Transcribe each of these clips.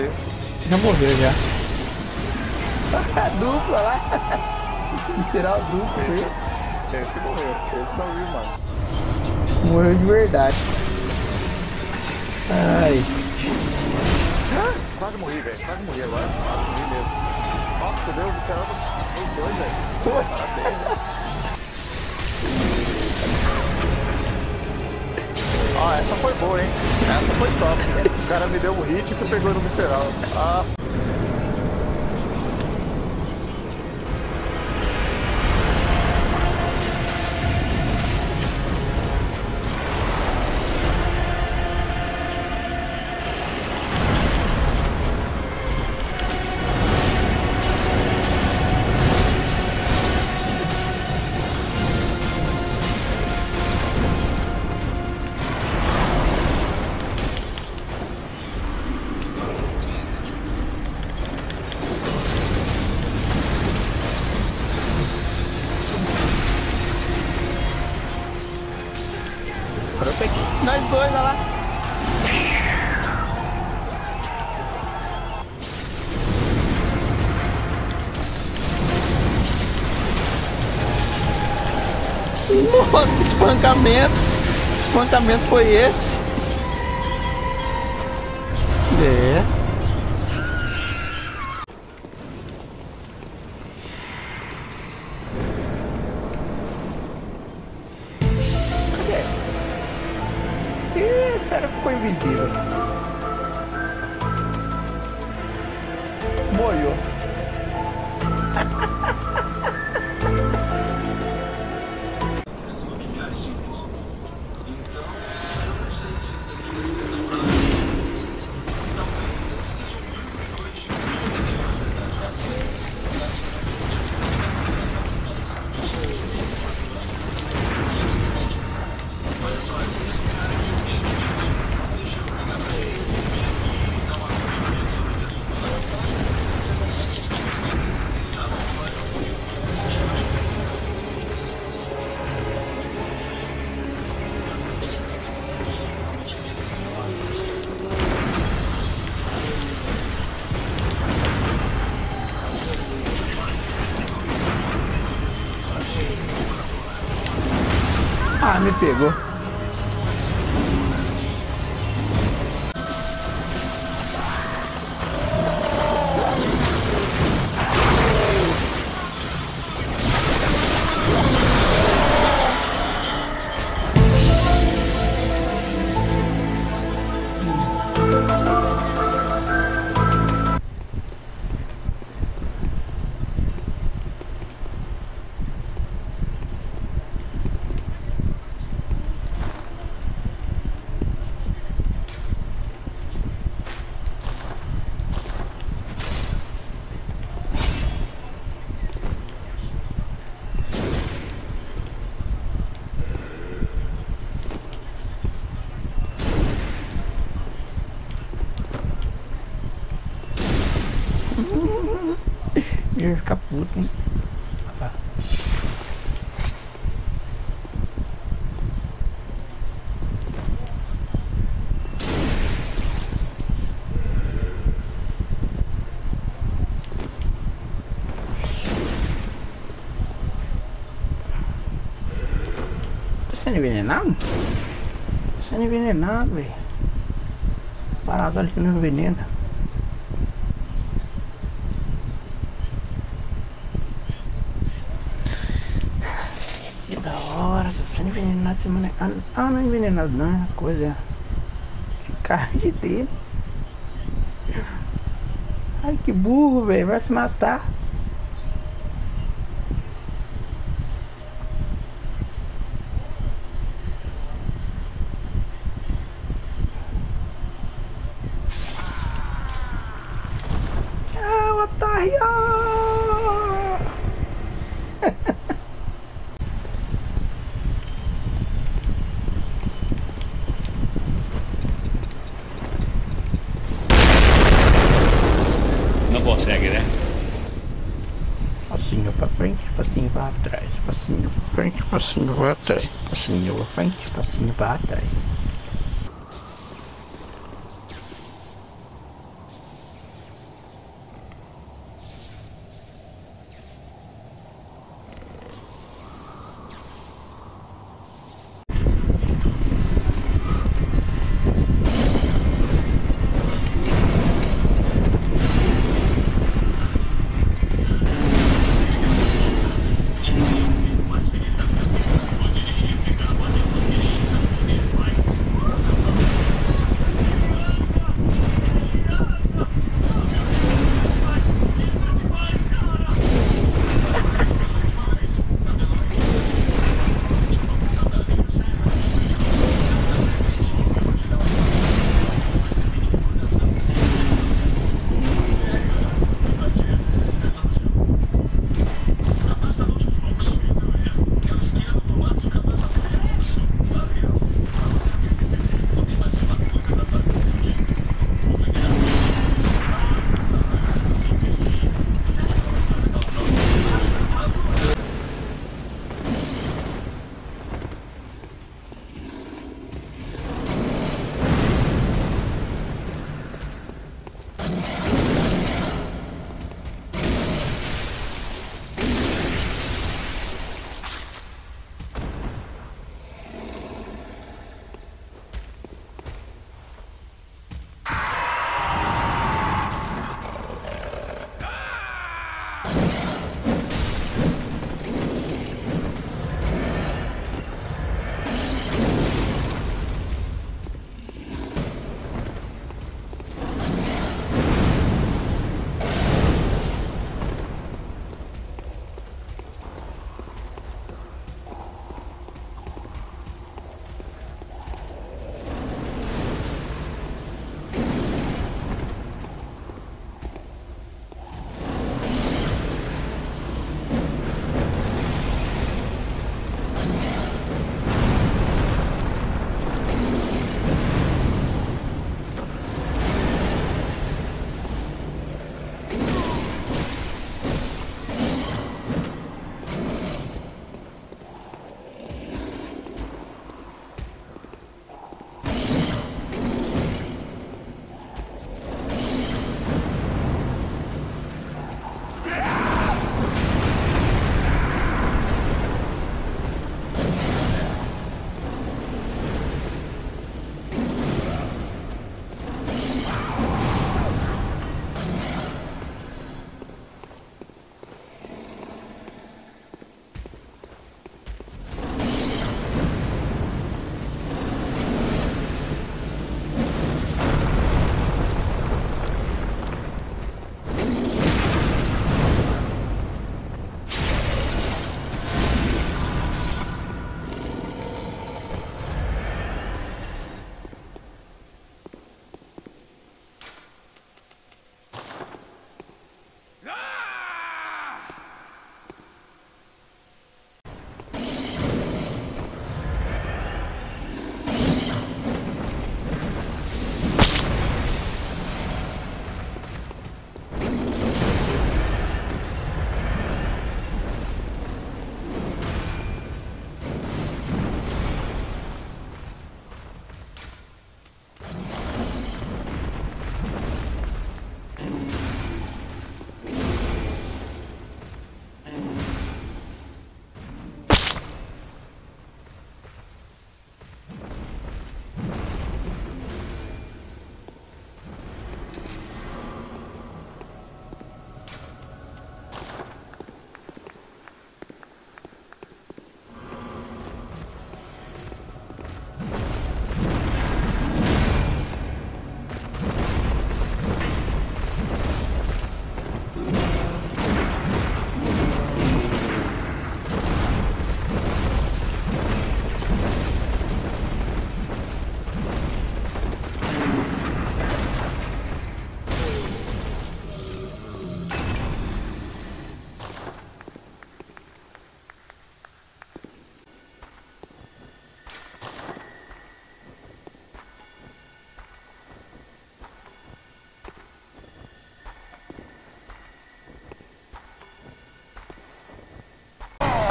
dele. Já morreu já. Dupla lá. Será o duplo, Esse, esse morreu. Esse não viu, mano. Morreu de verdade. Ai. Quase morri, velho. Quase morri agora. Quase morri mesmo. Nossa, tu deu o visceral dos dois, velho. Parabéns, velho. Ah, essa foi boa, hein? Essa foi top. O cara me deu um hit e tu pegou no visceral. Ah, Nós dois, olha lá. Nossa, que espancamento. Que espancamento foi esse? É. me pegou. Envenenado? Tá sendo envenenado, velho. Parado ali no veneno. Que da hora, tá sendo envenenado semana. Ah, ah, não é envenenado não, é coisa. Ficar de dele. Ai que burro, velho. Vai se matar. Consegue, né? Passinho pra frente, passinho pra trás, passinho pra frente, passinho pra trás, passinho pra frente, passinho pra trás.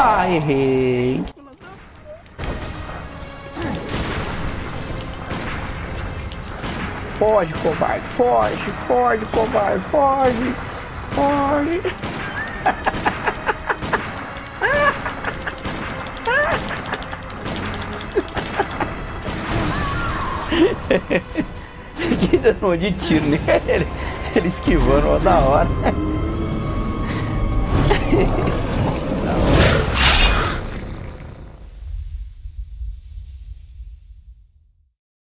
Ah, errei. Foge, covarde, foge, foge, covarde, foge, foge. Que dando de tiro nele, ele esquivando ó, da hora.